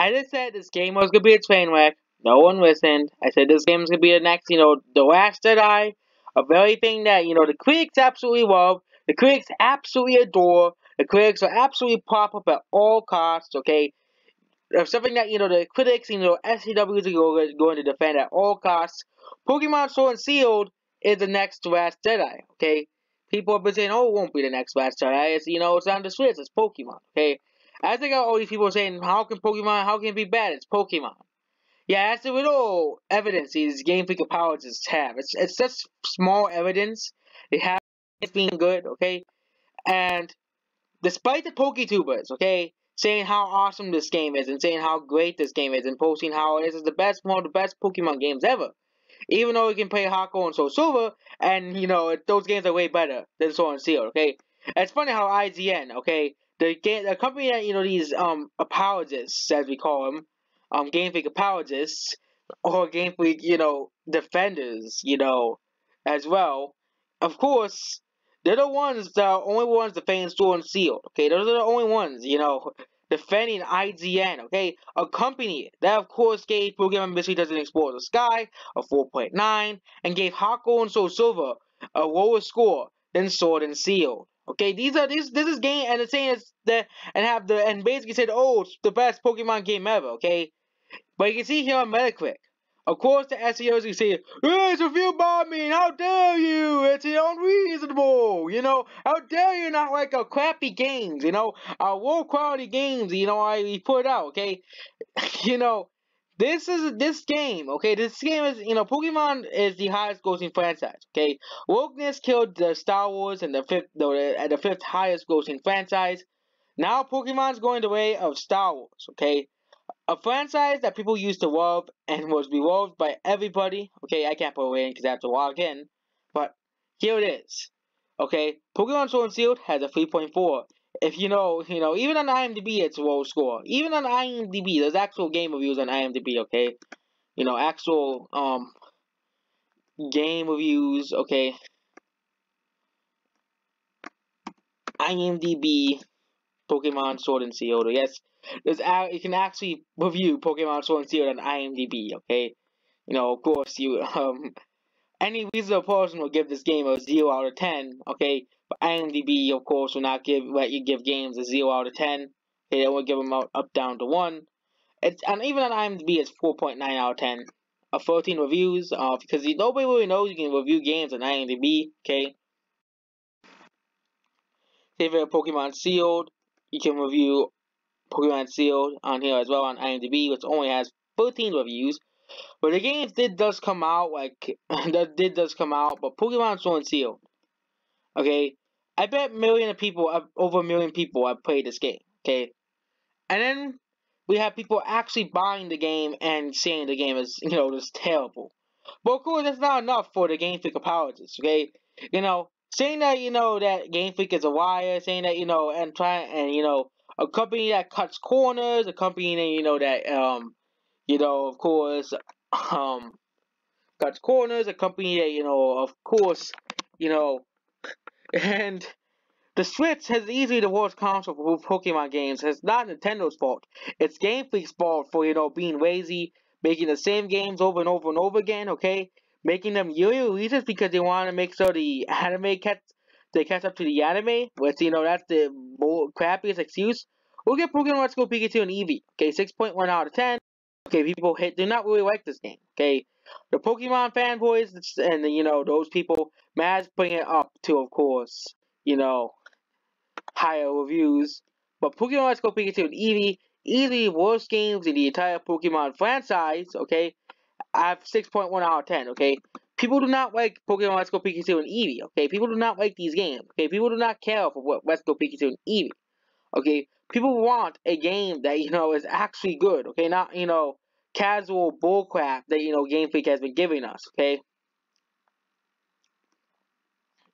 I just said this game was gonna be a train wreck. No one listened. I said this game is gonna be the next, you know, The Last Jedi, a very thing that you know the critics absolutely love, the critics absolutely adore, the critics are absolutely pop up at all costs. Okay, something that you know the critics, you know, SJWs are going to defend at all costs. Pokemon Sword and Shield is the next Last Jedi. Okay, people have been saying, "Oh, it won't be the next Last Jedi." It's you know, it's on the Switch. It's Pokemon. Okay, I think all these people saying, "How can Pokemon? How can it be bad? It's Pokemon." Yeah, that's the little evidence these Game Freak apologists have. It's it's just small evidence. They have it's being good, okay? And despite the PokeTubers, okay, saying how awesome this game is and saying how great this game is and posting how this is the best one of the best Pokemon games ever. Even though you can play HeartGold and Soul Silver, and you know those games are way better than Sword and Shield. Okay, it's funny how IGN, okay, the game, the company that you know these um apologists, as we call them, um Game Freak apologists or Game Freak, you know, defenders, you know, as well. Of course, they're the ones the only ones defending Sword and Shield. Okay, those are the only ones, you know, defending IGN. Okay, a company that of course gave Pokemon Mystery Dungeon Explorers of Sky a 4.9 and gave HeartGold and Soul Silver a lower score than Sword and Shield. Okay, these are this this is game and it's saying it's that and have the and basically said, oh, it's the best Pokemon game ever. Okay, but you can see here on Metacritic. Of course, the SEOs can say, it's reviewed by me, how dare you, it's unreasonable, you know, how dare you not like a crappy games, you know, a low quality games, you know, I put out, okay, you know, this is this game, okay, this game is, you know, Pokemon is the highest grossing franchise, okay, Wokeness killed the Star Wars and the fifth, the, the fifth highest grossing franchise, now Pokemon's going the way of Star Wars, okay, a franchise that people used to love and was beloved by everybody. Okay, I can't put it in because I have to log in. But here it is. Okay, Pokemon Sword and Shield has a 3.4. If you know, you know, even on IMDb it's low score. Even on IMDb, there's actual game reviews on IMDb, okay? You know, actual, um, game reviews, okay? IMDb, Pokemon Sword and Shield, yes, there's you can actually review Pokemon Sword and Shield on IMDb. Okay, you know, of course, you um, any reasonable person will give this game a zero out of ten. Okay, IMDb, of course, will not give let you give games a zero out of ten. They will give them out, up down to one. It's and even on IMDb, it's four point nine out of ten. Uh, 13 reviews, uh, because nobody really knows you can review games on IMDb, okay? Favorite Pokemon Shield, you can review Pokemon Shield on here as well on IMDb, which only has 13 reviews. But the game did does come out, like, that did does come out, but Pokemon Sword and. Okay, I bet million of people, over a million people have played this game, okay? And then we have people actually buying the game and saying the game is, you know, just terrible. But of course, that's not enough for the Game Freak apologists, okay? You know, saying that, you know, that Game Freak is a liar, saying that, you know, and trying, and, you know, a company that cuts corners, a company that, you know, that, um, you know, of course, um, cuts corners, a company that, you know, of course, you know, and the Switch has easily the worst console for Pokemon games. It's not Nintendo's fault. It's Game Freak's fault for, you know, being lazy, making the same games over and over and over again, okay? Making them yearly releases because they want to make sure the anime catch they catch up to the anime, which, you know, that's the crappiest excuse. We'll get Pokemon Let's Go Pikachu and Eevee. Okay, 6.1 out of 10. Okay, people hate, do not really like this game. Okay, the Pokemon fanboys and, you know, those people, Mad's putting it up to, of course, you know, higher reviews. But Pokemon Let's Go Pikachu and Eevee, easily worst games in the entire Pokemon franchise, okay? I have 6.1 out of 10, okay? People do not like Pokemon Let's Go Pikachu and Eevee, okay? People do not like these games, okay? People do not care for what Let's Go Pikachu and Eevee, okay? People want a game that, you know, is actually good, okay? Not, you know, casual bullcrap that, you know, Game Freak has been giving us, okay?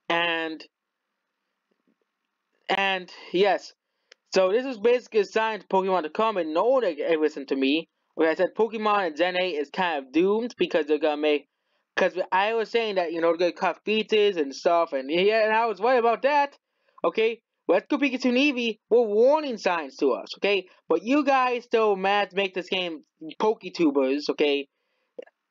And, and, yes, so this is basically a sign to Pokemon to come and no one listen to me. Like I said, Pokemon and Gen 8 is kind of doomed because they're gonna make because I was saying that, you know, they're gonna cut features and stuff, and yeah, and I was worried about that. Okay, Let's Go Pikachu and Eevee were warning signs to us, okay? But you guys still mad to make this game PokeTubers, okay?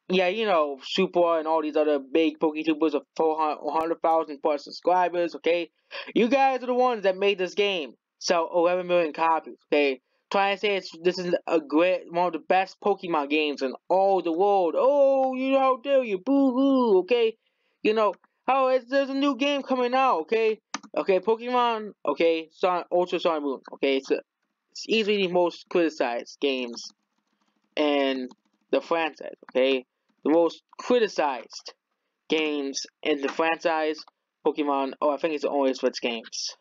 Yeah, you know, Super and all these other big PokeTubers of 400,000 plus subscribers, okay? You guys are the ones that made this game sell 11 million copies, okay? Trying to say it's, this is a great, one of the best Pokemon games in all the world. Oh, you know, how dare you, boo-hoo, okay? You know, oh, there's a new game coming out, okay? Okay, Pokemon, okay, Sun, Ultra Sun Moon, okay, it's, a, it's easily the most criticized games in the franchise, okay? The most criticized games in the franchise, Pokemon, oh, I think it's only Switch games.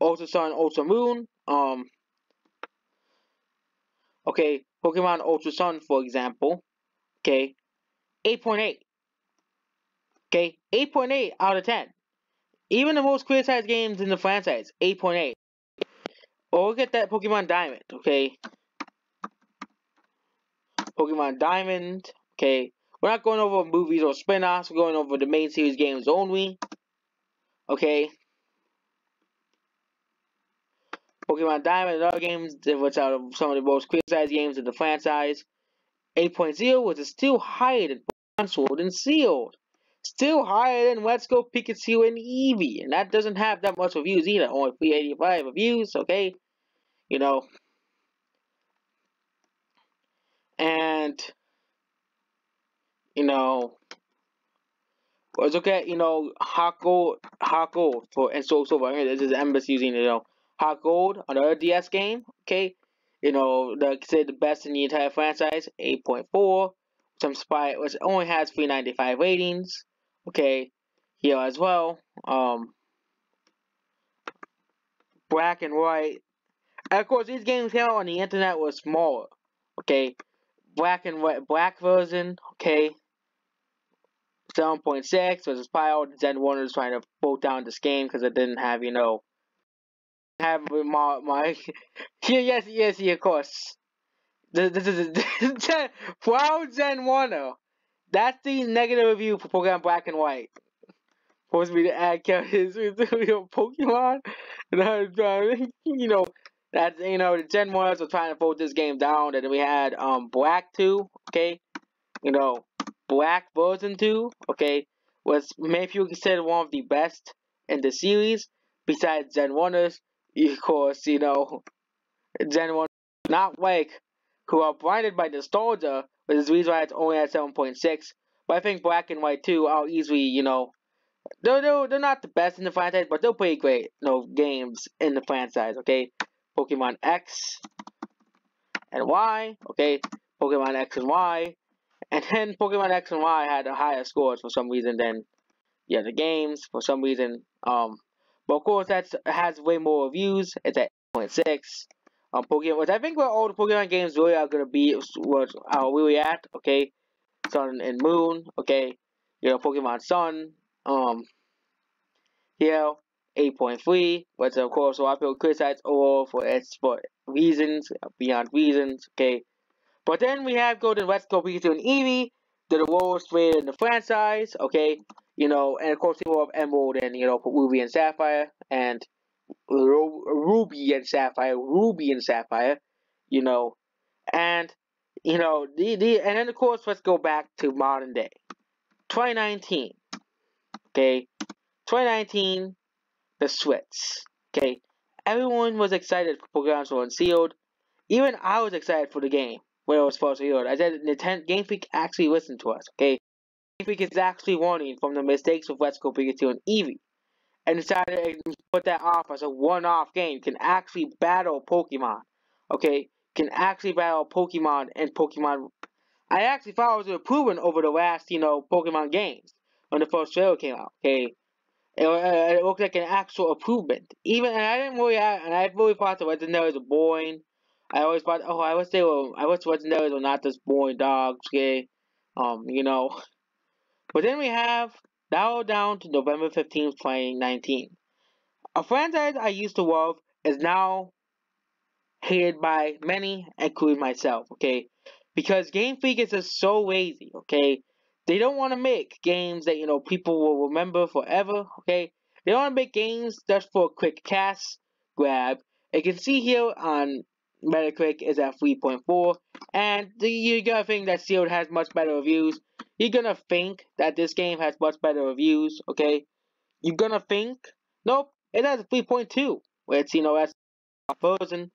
Ultra Sun, Ultra Moon, um, okay, Pokemon Ultra Sun, for example, okay, 8.8, okay, 8.8 out of 10. Even the most criticized games in the franchise, 8.8. Or look at that Pokemon Diamond, okay? Pokemon Diamond, okay? We're not going over movies or spin-offs, we're going over the main series games only. Okay? Pokemon Diamond and other games, which are some of the most criticized games in the franchise. 8.0 which is still higher than Pokemon Sword and Shield. Still higher than Let's Go Pikachu and Eevee. And that doesn't have that much reviews either. Only 385 reviews, okay? You know. And, you know, let's look at, you know, HeartGold, Hot Gold for, and so, so, far, this is Embassy using, you know, HeartGold, another DS game, okay? You know, the considered the best in the entire franchise, 8.4. Some spy, which only has 395 ratings okay, here as well. Um, black and white. And of course, these games here on the internet were smaller. Okay, black and white, black version. Okay, 7.6 was probably all the 1ers trying to vote down this game because it didn't have, you know, have my, my, yes, yes, yeah, of course. This, this is, Gen, proud Gen 1er. That's the negative review for Pokemon Black and White. Forced me to add characters to Pokemon. And uh, you know, that's you know the Gen 1s are trying to vote this game down. And we had um Black 2, okay? You know, Black version 2, okay, was many people consider one of the best in the series, besides Gen 1ers. Of course, you know, Gen 1 not like who are blinded by nostalgia but there's a reason why it's only at 7.6. But I think Black and White 2 are easily, you know, they're, they're, they're not the best in the franchise, but they're pretty great, you know, games in the franchise, okay? Pokemon X and Y, okay? Pokemon X and Y. And then Pokemon X and Y had a higher scores for some reason than the other games, for some reason. Um, but of course, that has way more reviews. It's at 0.6 um, Pokemon, which I think where all the Pokemon games really are gonna be, what are we at, okay? Sun and Moon, okay? You know, Pokemon Sun, um, yeah, 8.3, which of course a lot of people criticize overall for its for reasons, beyond reasons, okay? But then we have Golden Go Pikachu and Eevee, they're the lowest rated in the franchise, okay? You know, and of course people have Emerald and, you know, Ruby and Sapphire, and Ruby and Sapphire, Ruby and Sapphire, you know, and you know the the and then of course let's go back to modern day, 2019, okay, 2019, the Switch, okay, everyone was excited for Pokemon Sword and even I was excited for the game when it was first revealed. I said Nintendo Game Freak actually listened to us, okay. Game Freak is actually warning from the mistakes of Let's Go Pikachu and Eevee and decided to put that off as a one-off game. Can actually battle Pokemon. Okay? Can actually battle Pokemon and Pokemon. I actually thought it was improving over the last, you know, Pokemon games when the first trailer came out. Okay? It, it looked like an actual improvement. Even, and I didn't really, and I really thought the legendaries were boring. I always thought, oh, I wish they were, I wish legendaries were not just boring dogs, okay? Um, you know. But then we have now down to November 15th, 2019. A franchise I used to love is now hated by many, including myself, okay? Because Game Freak is just so lazy, okay? They don't want to make games that, you know, people will remember forever, okay? They want to make games just for a quick cast grab. You can see here on Metacritic is at 3.4, and you're gonna think that Shield has much better reviews. You're gonna think that this game has much better reviews, okay? You're gonna think, nope, it has a 3.2, which, you know, that's version.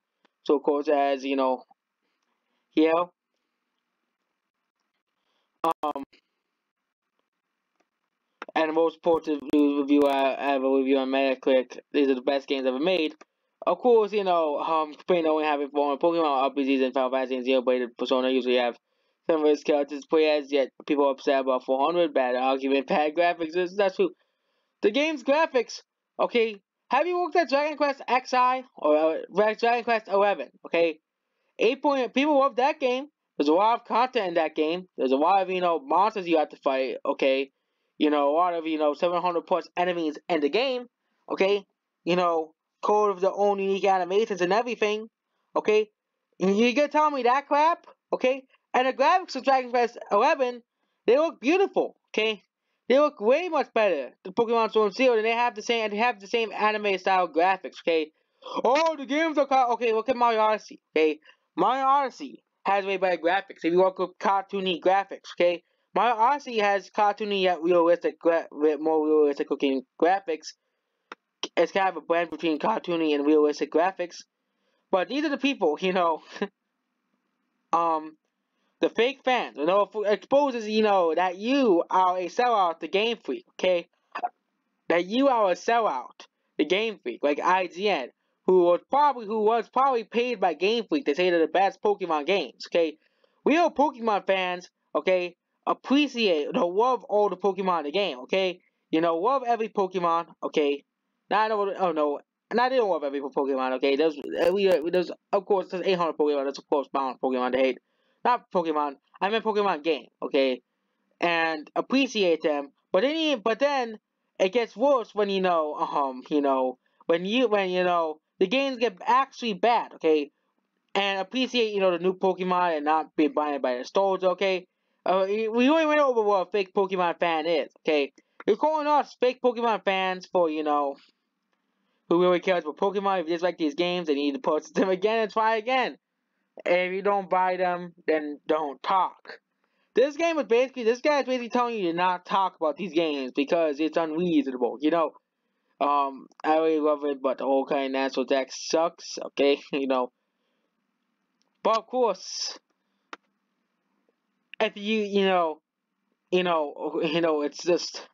So, of course, as, you know, here, um, and most supportive review I ever review on Metacritic. These are the best games ever made. Of course, you know, um, Japan only having four Pokemon RPGs and Final Fantasy and Xenoblade Persona usually have some of its characters play as, yet people are upset about 400, bad argument, bad graphics. That's true. The game's graphics, okay, have you looked at Dragon Quest XI or uh, Dragon Quest 11, okay? 8 point, people love that game. There's a lot of content in that game. There's a lot of, you know, monsters you have to fight, okay? You know, a lot of, you know, 700 plus enemies in the game, okay? You know, code of their own unique animations and everything, okay? You gonna tell me that crap, okay? And the graphics of Dragon Quest 11, they look beautiful, okay? They look way much better than Pokemon Sword and Shield, and they have the same, they have the same anime style graphics, okay? Oh, the games are okay. Look at Mario Odyssey, okay? Mario Odyssey has way better graphics. If you with cartoony graphics, okay? Mario Odyssey has cartoony yet realistic, more realistic looking graphics it's kind of a blend between cartoony and realistic graphics. But these are the people, you know, um, the fake fans, you know, exposes, you know, that you are a sellout to Game Freak, okay? That you are a sellout to Game Freak, like IGN, who was probably, who was probably paid by Game Freak to say they're the best Pokemon games, okay? We are Pokemon fans, okay, appreciate, the love all the Pokemon in the game, okay? You know, love every Pokemon, okay? Now I know. Oh no, and I didn't love every Pokemon. Okay, there's we there's of course there's 800 Pokemon. That's of course bound Pokemon to hate. Not Pokemon. I meant Pokemon game. Okay, and appreciate them. But then but then it gets worse when you know um you know when you when you know the games get actually bad. Okay, and appreciate you know the new Pokemon and not be blinded by the stores. Okay. Uh, we only went over what a fake Pokemon fan is, okay? You're calling us fake Pokemon fans for, you know, who really cares about Pokemon? If you dislike these games, then you need to post them again and try again. If you don't buy them, then don't talk. This game is basically, this guy is basically telling you to not talk about these games because it's unreasonable, you know. Um, I really love it, but the whole kind of National Dex sucks, okay, you know. But of course, if you, you know, you know, you know, it's just